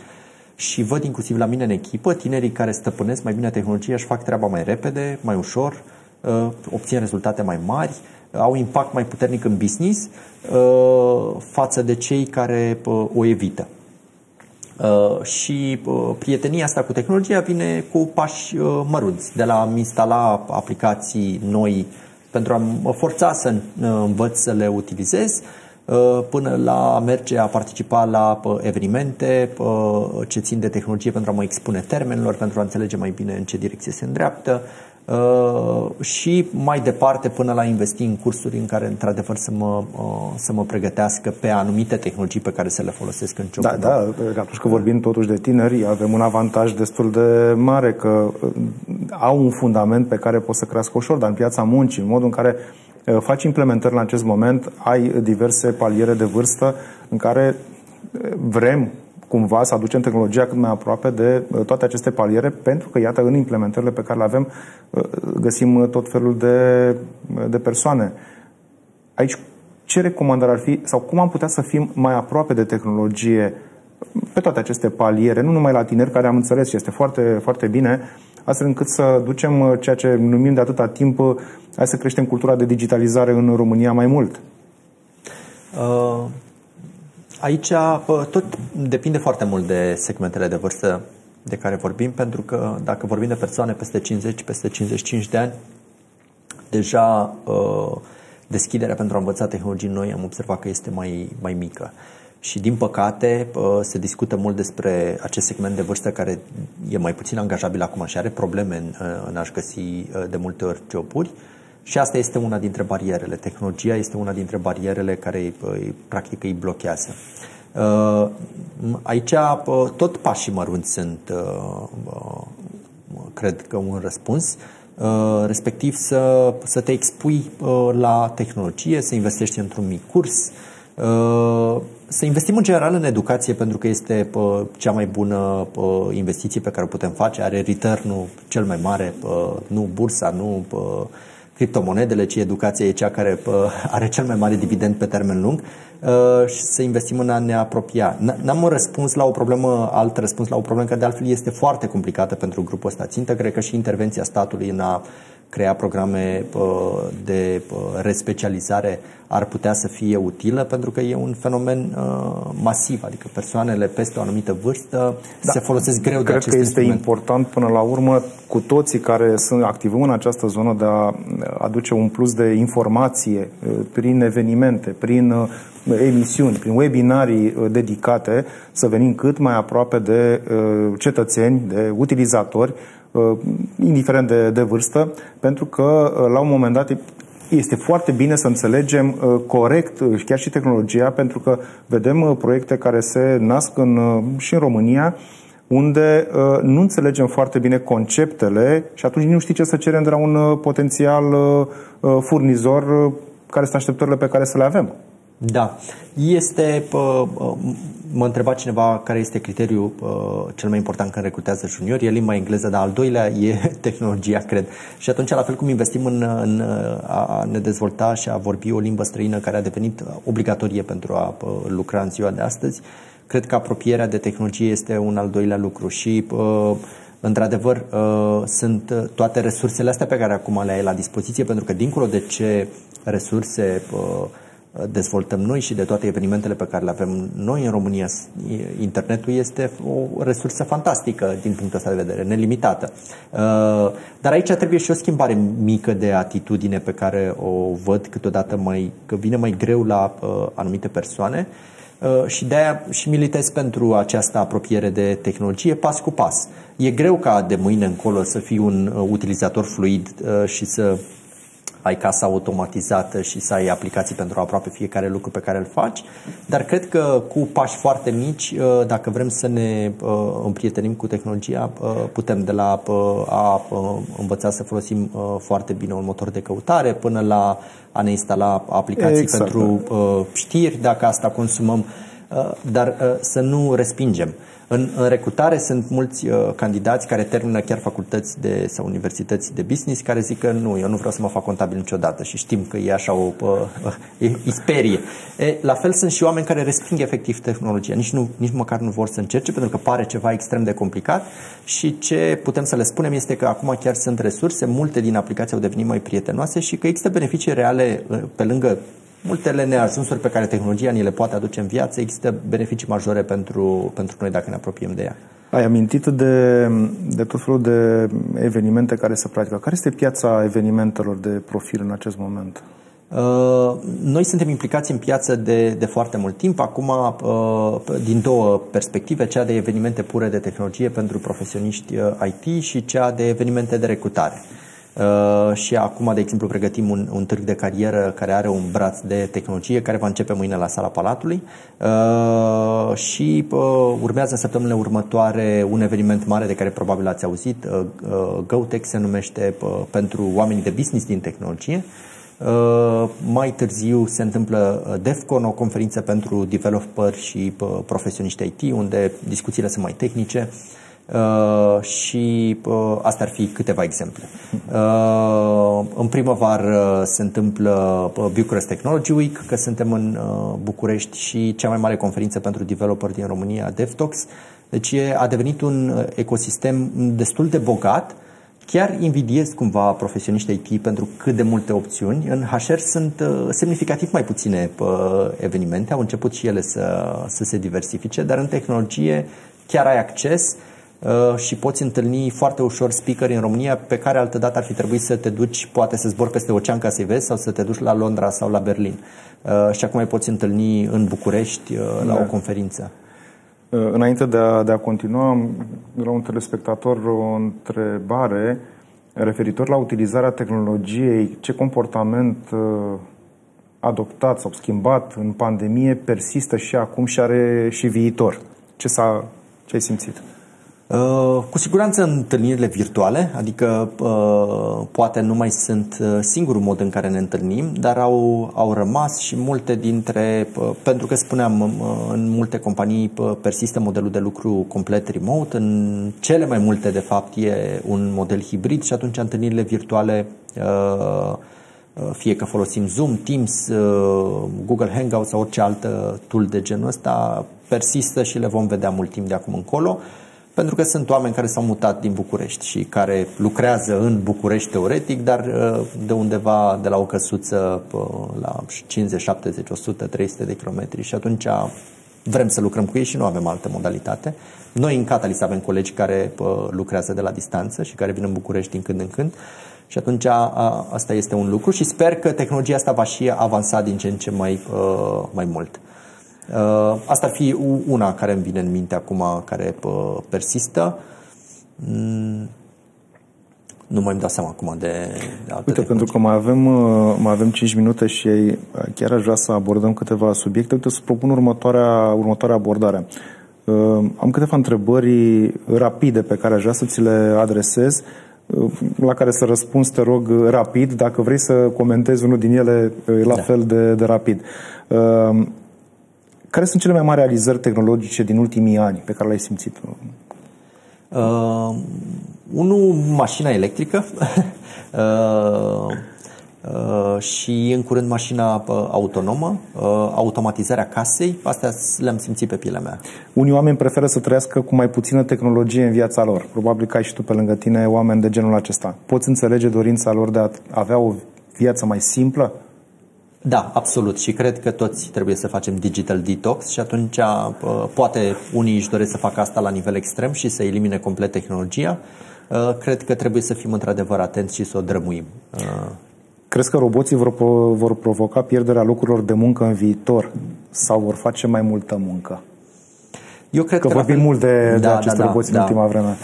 și văd inclusiv la mine în echipă tinerii care stăpânesc mai bine tehnologia și fac treaba mai repede, mai ușor, uh, obțin rezultate mai mari, au impact mai puternic în business uh, față de cei care uh, o evită. Uh, și uh, prietenia asta cu tehnologia vine cu pași uh, mărunți, de la a instala aplicații noi pentru a mă forța să învăț să le utilizez, până la a merge a participa la evenimente ce țin de tehnologie pentru a mă expune termenilor, pentru a înțelege mai bine în ce direcție se îndreaptă, Uh, și mai departe până la investi în cursuri în care într-adevăr să mă, uh, să mă pregătească pe anumite tehnologii pe care să le folosesc în Da, da, atunci că vorbim totuși de tineri, avem un avantaj destul de mare că uh, au un fundament pe care pot să crească ușor, dar în piața muncii, în modul în care faci implementări în acest moment, ai diverse paliere de vârstă în care vrem cumva să aducem tehnologia cât mai aproape de uh, toate aceste paliere, pentru că, iată, în implementările pe care le avem, uh, găsim uh, tot felul de, de persoane. Aici, ce recomandare ar fi, sau cum am putea să fim mai aproape de tehnologie pe toate aceste paliere, nu numai la tineri, care am înțeles și este foarte, foarte bine, astfel încât să ducem ceea ce numim de atâta timp, hai să creștem cultura de digitalizare în România mai mult. Uh Aici tot depinde foarte mult de segmentele de vârstă de care vorbim, pentru că dacă vorbim de persoane peste 50, peste 55 de ani, deja ă, deschiderea pentru a învăța tehnologii noi am observat că este mai, mai mică. Și din păcate ă, se discută mult despre acest segment de vârstă care e mai puțin angajabil acum și are probleme în, în a-și găsi ă, de multe ori joburi. Și asta este una dintre barierele. Tehnologia este una dintre barierele care practic îi blochează. Uh, aici uh, tot pașii mărunți sunt, uh, cred că, un răspuns respectiv să, să te expui la tehnologie, să investești într-un mic curs, să investim în general în educație pentru că este cea mai bună investiție pe care o putem face, are return-ul cel mai mare, nu bursa, nu criptomonedele, ci educația e cea care are cel mai mare dividend pe termen lung uh, și să investim în a ne apropia. N-am un răspuns la o problemă, alt răspuns la o problemă care de altfel este foarte complicată pentru grupul ăsta țintă. Cred că și intervenția statului în a crea programe de respecializare ar putea să fie utilă pentru că e un fenomen uh, masiv, adică persoanele peste o anumită vârstă da. se folosesc greu Cred de acest că este instrument. important până la urmă cu toții care sunt activăm în această zonă de a aduce un plus de informație uh, prin evenimente, prin uh, emisiuni, prin webinarii dedicate, să venim cât mai aproape de cetățeni, de utilizatori, indiferent de, de vârstă, pentru că la un moment dat este foarte bine să înțelegem uh, corect uh, chiar și tehnologia, pentru că vedem uh, proiecte care se nasc în, și în România, unde uh, nu înțelegem foarte bine conceptele și atunci nu știi ce să cerem de la un uh, potențial uh, furnizor uh, care sunt așteptările pe care să le avem. Da. Este, mă întreba cineva care este criteriul cel mai important când recrutează juniori, e limba engleză, dar al doilea e [laughs] tehnologia, cred. Și atunci, la fel cum investim în, în a ne dezvolta și a vorbi o limbă străină care a devenit obligatorie pentru a lucra în ziua de astăzi, cred că apropierea de tehnologie este un al doilea lucru și într-adevăr sunt toate resursele astea pe care acum le ai la dispoziție, pentru că dincolo de ce resurse dezvoltăm noi și de toate evenimentele pe care le avem noi în România, internetul este o resursă fantastică din punctul ăsta de vedere, nelimitată. Uh, dar aici trebuie și o schimbare mică de atitudine pe care o văd câteodată mai, că vine mai greu la uh, anumite persoane uh, și de-aia și militez pentru această apropiere de tehnologie pas cu pas. E greu ca de mâine încolo să fii un utilizator fluid și să ai casa automatizată și să ai aplicații pentru aproape fiecare lucru pe care îl faci, dar cred că cu pași foarte mici, uh, dacă vrem să ne uh, împrietenim cu tehnologia, uh, putem de la a învăța să folosim foarte bine un motor de căutare până la a ne instala aplicații exact. pentru știri, dacă asta consumăm, dar să nu respingem. În, în recrutare sunt mulți uh, candidați care termină chiar facultăți de, sau universități de business care zic că nu, eu nu vreau să mă fac contabil niciodată și știm că e așa o uh, isperie. E, la fel sunt și oameni care resping efectiv tehnologia, nici, nu, nici măcar nu vor să încerce pentru că pare ceva extrem de complicat și ce putem să le spunem este că acum chiar sunt resurse, multe din aplicații au devenit mai prietenoase și că există beneficii reale uh, pe lângă multele neajunsuri pe care tehnologia ni le poate aduce în viață, există beneficii majore pentru, pentru noi dacă ne apropiem de ea. Ai amintit de, de tot felul de evenimente care se practică. Care este piața evenimentelor de profil în acest moment? Uh, noi suntem implicați în piață de, de foarte mult timp, acum uh, din două perspective, cea de evenimente pure de tehnologie pentru profesioniști uh, IT și cea de evenimente de recrutare. Uh, și acum, de exemplu, pregătim un, un târg de carieră care are un braț de tehnologie care va începe mâine la sala Palatului uh, și uh, urmează în săptămânile următoare un eveniment mare de care probabil ați auzit, uh, uh, GoTech se numește uh, pentru oamenii de business din tehnologie. Uh, mai târziu se întâmplă uh, DEFCON, o conferință pentru developeri și uh, profesioniști IT, unde discuțiile sunt mai tehnice. Uh, Uh, și uh, astea ar fi câteva exemple. Uh, în primăvară se întâmplă uh, Bucharest Technology Week, că suntem în uh, București și cea mai mare conferință pentru developer din România, DevTalks. Deci e, a devenit un uh, ecosistem destul de bogat. Chiar invidiez cumva profesioniști IT pentru cât de multe opțiuni. În HR sunt uh, semnificativ mai puține uh, evenimente, au început și ele să, să se diversifice, dar în tehnologie chiar ai acces Uh, și poți întâlni foarte ușor speakeri în România pe care altă dată ar fi trebuit să te duci, poate să zbori peste ocean ca să-i vezi sau să te duci la Londra sau la Berlin. Uh, și acum mai poți întâlni în București uh, la da. o conferință. Înainte de a, de a continua, la un telespectator o întrebare referitor la utilizarea tehnologiei, ce comportament adoptat sau schimbat în pandemie persistă și acum și are și viitor. Ce, s-a, ce ai simțit? Uh, cu siguranță întâlnirile virtuale, adică uh, poate nu mai sunt uh, singurul mod în care ne întâlnim, dar au, au rămas și multe dintre, pentru că spuneam, în multe companii persistă modelul de lucru complet remote, în cele mai multe de fapt e un model hibrid și atunci întâlnirile virtuale fie că folosim Zoom, Teams, Google Hangouts sau orice altă tool de genul ăsta, persistă și le vom vedea mult timp de acum încolo pentru că sunt oameni care s-au mutat din București și care lucrează în București teoretic, dar uh, de undeva de la o căsuță la 50, 70, 100, 300 de kilometri și atunci vrem să lucrăm cu ei și nu avem altă modalitate. Noi în Catalyst avem colegi care lucrează de la distanță și care vin în București din când în când și atunci a, asta este un lucru și sper că tehnologia asta va și avansa din ce în ce mai, mai mult. Uh, asta ar fi una care îmi vine în minte acum, care uh, persistă. Mm, nu mai îmi dau seama acum de, de alte Uite, pentru că mai avem, uh, mai avem 5 minute și chiar aș vrea să abordăm câteva subiecte. Uite, să propun următoarea, următoarea abordare. Am câteva întrebări rapide pe care aș vrea să ți le adresez la care să răspunzi, te rog, rapid. Dacă vrei să comentezi unul din ele, la da. fel de, de rapid. Care sunt cele mai mari realizări tehnologice din ultimii ani pe care le-ai simțit? Uh, unul, mașina electrică [laughs] uh, uh, și în curând mașina uh, autonomă, uh, automatizarea casei, astea le-am simțit pe pielea mea. Unii oameni preferă să trăiască cu mai puțină tehnologie în viața lor. Probabil că ai și tu pe lângă tine oameni de genul acesta. Poți înțelege dorința lor de a avea o viață mai simplă? Da, absolut. Și cred că toți trebuie să facem digital detox și atunci poate unii își doresc să facă asta la nivel extrem și să elimine complet tehnologia. Cred că trebuie să fim într-adevăr atenți și să o drămuim. Crezi că roboții vor, vor provoca pierderea locurilor de muncă în viitor sau vor face mai multă muncă? Eu cred că, că vorbim fel... mult de, da, de aceste da, roboți da, în ultima vreme.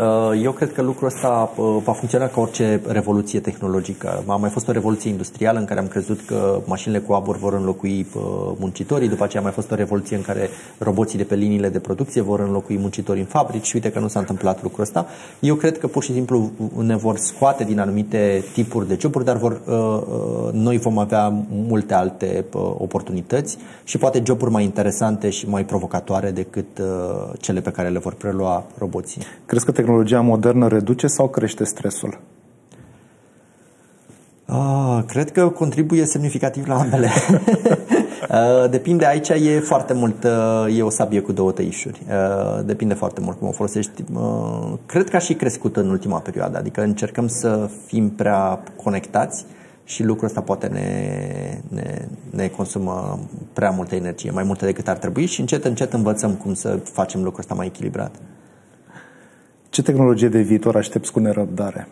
Uh, eu cred că lucrul ăsta uh, va funcționa ca orice revoluție tehnologică. A mai fost o revoluție industrială în care am crezut că mașinile cu abur vor înlocui uh, muncitorii, după aceea a mai fost o revoluție în care roboții de pe liniile de producție vor înlocui muncitorii în fabrici și uite că nu s-a întâmplat lucrul ăsta. Eu cred că pur și simplu ne vor scoate din anumite tipuri de joburi, dar vor, noi vom avea multe alte oportunități și poate joburi mai interesante și mai provocatoare decât cele pe care le vor prelua roboții. Crezi că tehnologia modernă reduce sau crește stresul? Ah, cred că contribuie semnificativ la ambele. Ah, [laughs] depinde, aici e foarte mult, ah, e o sabie cu două tăișuri. Ah, depinde foarte mult cum o folosești. Cred că a și crescut în ultima perioadă, adică încercăm să fim prea conectați și lucrul ăsta poate ne, ne, ne consumă prea multă energie, mai multă decât ar trebui și încet, încet învățăm cum să facem lucrul ăsta mai echilibrat. Ce tehnologie de viitor aștepți cu nerăbdare?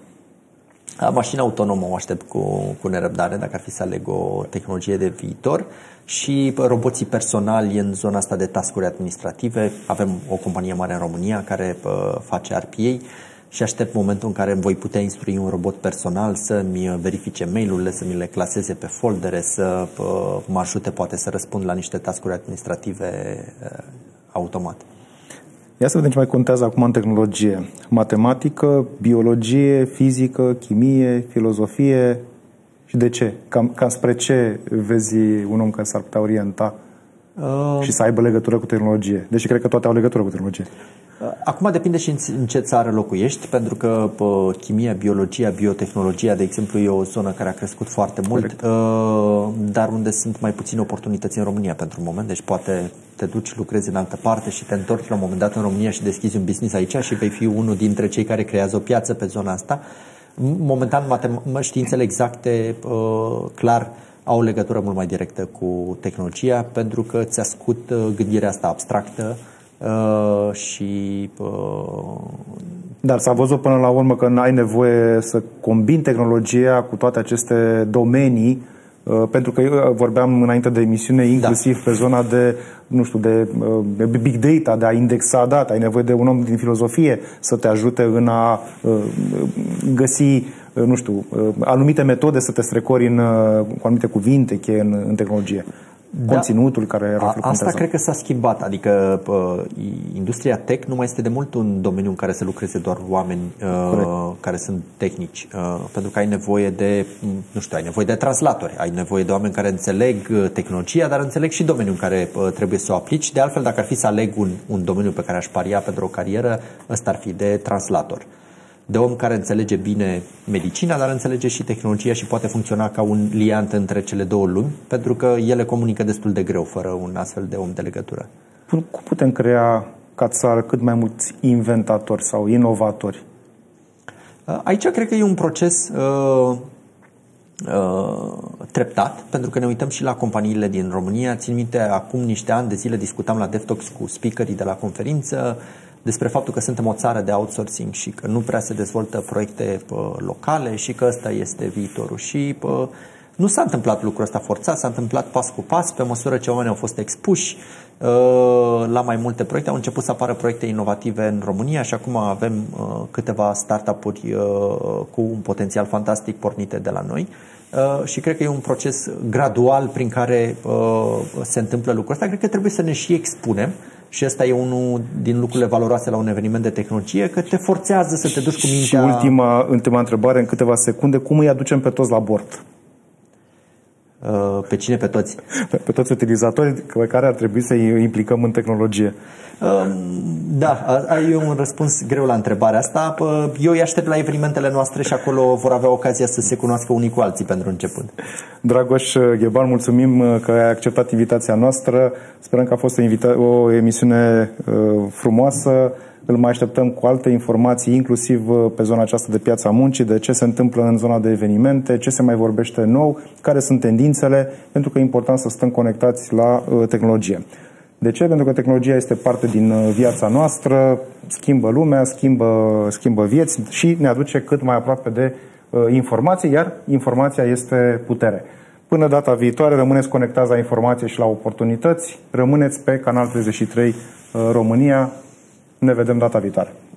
Mașina autonomă o aștept cu, cu nerăbdare, dacă ar fi să aleg o tehnologie de viitor și roboții personali în zona asta de tascuri administrative. Avem o companie mare în România care face RPA și aștept momentul în care voi putea instrui un robot personal să-mi verifice mail-urile, să mi le claseze pe foldere, să mă ajute poate să răspund la niște tascuri administrative automat. Ia să vedem ce mai contează acum în tehnologie. Matematică, biologie, fizică, chimie, filozofie și de ce? Cam, cam spre ce vezi un om care s-ar putea orienta uh... și să aibă legătură cu tehnologie? Deși cred că toate au legătură cu tehnologie. Acum depinde și în ce țară locuiești, pentru că pă, chimia, biologia, biotehnologia, de exemplu, e o zonă care a crescut foarte mult, Corect. Uh, dar unde sunt mai puține oportunități în România pentru moment, deci poate te duci, lucrezi în altă parte și te întorci la un moment dat în România și deschizi un business aici și vei fi unul dintre cei care creează o piață pe zona asta. Momentan, matem- științele exacte, uh, clar, au o legătură mult mai directă cu tehnologia, pentru că ți ascut uh, gândirea asta abstractă, Uh, și uh, dar s-a văzut până la urmă că n-ai nevoie să combini tehnologia cu toate aceste domenii uh, pentru că eu vorbeam înainte de emisiune inclusiv da. pe zona de, nu știu, de, de big data, de a indexa data. Ai nevoie de un om din filozofie să te ajute în a găsi, nu știu, anumite metode să te strecori în, cu anumite cuvinte cheie în, în tehnologie da. conținutul care era Asta cred că s-a schimbat, adică uh, industria tech nu mai este de mult un domeniu în care se lucreze doar oameni uh, care sunt tehnici, uh, pentru că ai nevoie de, nu știu, ai nevoie de translatori, ai nevoie de oameni care înțeleg uh, tehnologia, dar înțeleg și domeniul în care uh, trebuie să o aplici. De altfel, dacă ar fi să aleg un, un domeniu pe care aș paria pentru o carieră, ăsta ar fi de translator. Uh, de om care înțelege bine medicina, dar înțelege și tehnologia și poate funcționa ca un liant între cele două lumi, pentru că ele comunică destul de greu fără un astfel de om de legătură. Cum putem crea ca țară cât mai mulți inventatori sau inovatori? Aici cred că e un proces uh, uh, treptat, pentru că ne uităm și la companiile din România. Țin minte, acum niște ani de zile discutam la DevTalks cu speakerii de la conferință, despre faptul că suntem o țară de outsourcing și că nu prea se dezvoltă proiecte pă, locale și că ăsta este viitorul. Și pă, nu s-a întâmplat lucrul ăsta forțat, s-a întâmplat pas cu pas, pe măsură ce oamenii au fost expuși uh, la mai multe proiecte. Au început să apară proiecte inovative în România și acum avem uh, câteva startup-uri uh, cu un potențial fantastic pornite de la noi. Și cred că e un proces gradual prin care se întâmplă lucrul ăsta. Cred că trebuie să ne și expunem și ăsta e unul din lucrurile valoroase la un eveniment de tehnologie, că te forțează să te duci cu mintea... Și ultima, ultima întrebare, în câteva secunde, cum îi aducem pe toți la bord? Uh, pe cine? Pe toți? Pe, [laughs] pe toți utilizatorii pe care ar trebui să îi implicăm în tehnologie. Um, da, e un răspuns greu la întrebarea asta. Eu îi aștept la evenimentele noastre și acolo vor avea ocazia să se cunoască unii cu alții pentru început. Dragoș Gheban, mulțumim uh, că ai acceptat invitația noastră. Sperăm că a fost o, invita- o emisiune uh, frumoasă. Îl mai așteptăm cu alte informații, inclusiv uh, pe zona aceasta de piața muncii, de ce se întâmplă în zona de evenimente, ce se mai vorbește nou, care sunt tendințele, pentru că e important să stăm conectați la tehnologie. De ce? Pentru că tehnologia este parte din uh, viața noastră, schimbă lumea, schimbă, schimbă vieți și ne aduce cât mai aproape de uh, informație, iar informația este putere. Până data viitoare, rămâneți conectați la informație și la oportunități, rămâneți pe Canal 33 uh, România. Ne vedem data viitoare.